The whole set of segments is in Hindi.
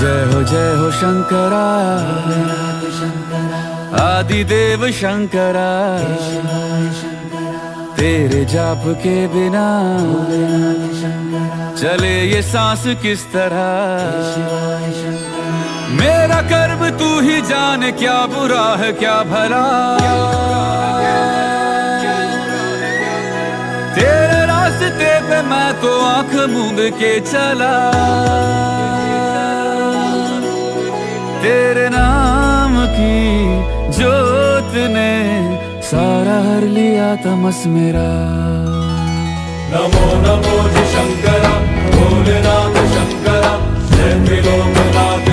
जय हो जय हो शंकरा। आदि देव शंकरा। तेरे जाप के बिना चले ये सांस किस तरह? मेरा कर्म तू ही जान, क्या बुरा है, क्या भला? तेरे रास्ते पे मैं तो आँख मूंद के चला। तेरे नाम की जोत ने सारा हर लिया तमस मेरा। नमो नमो शंकरा, भोलेनाथ शंकरा, जय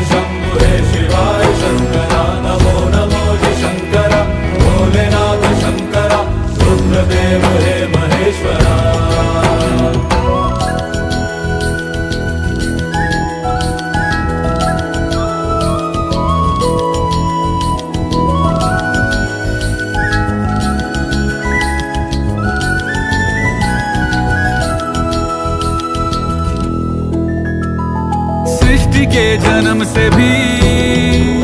के जन्म से भी।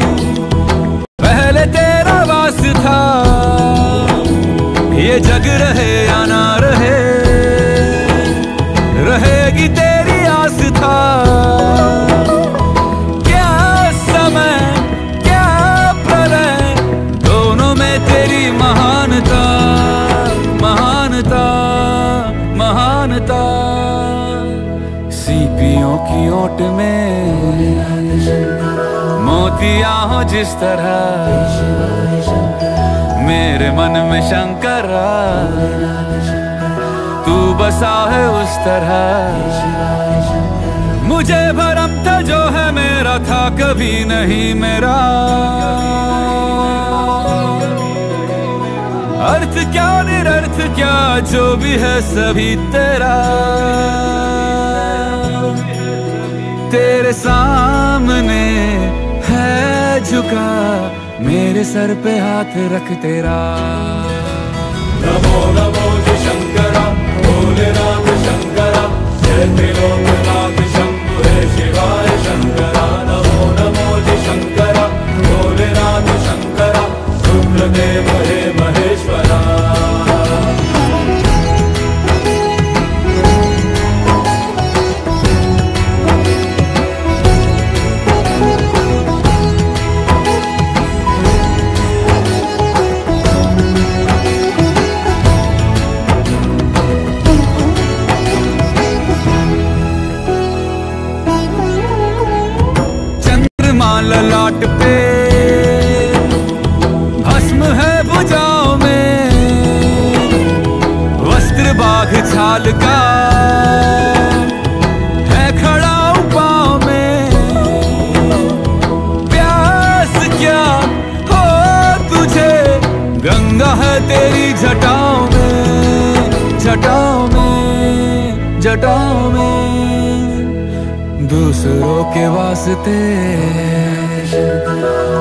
ओट में। मोतिया हो जिस तरह। मेरे मन में शंकर। तू बसा है उस तरह। मुझे भरम था जो है मेरा था, कभी नहीं मेरा। अर्थ क्या, निरर्थ क्या, जो भी है सभी तेरा। तेरे सामने है झुका, मेरे सर पे हाथ रख तेरा। नमो नमो शंकरा, भोलेनाथ शंकरा, जय त्रिलोकनाथ ललाट पे। भस्म है भुजाओं में। वस्त्र बाघ छाल का खड़ा में। प्यास क्या हो तुझे? गंगा है तेरी जटाओं में। जटाओं में जटाओं में। दूसरों के वास्ते।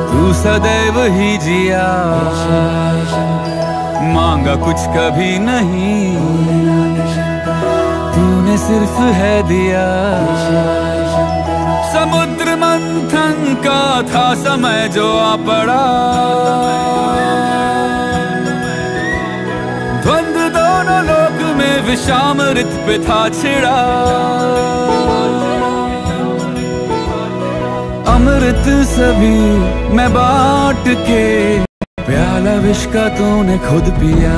तू सदैव ही जिया। मांगा कुछ कभी नहीं। तूने सिर्फ़ है दिया। समुद्र मंथन का था समय जो आ पड़ा। द्वंद दोनों लोक में विषामृत पे था छिड़ा। अमृत सभी मैं बाट के प्याला विष का तूने खुद पिया।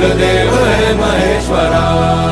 रुद्रदेव महेश्वरा।